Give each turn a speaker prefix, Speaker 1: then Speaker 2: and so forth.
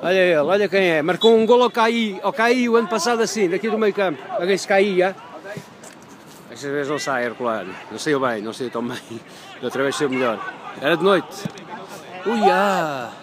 Speaker 1: Olha ele, olha quem é. Marcou um gol ao Caí, ao Caí o ano passado assim, daqui do meio campo. Alguém se caía. já. Esta vez não sai, Herculano. Não saiu bem, não saiu tão bem. Outra vez saiu melhor. Era de noite. Uia!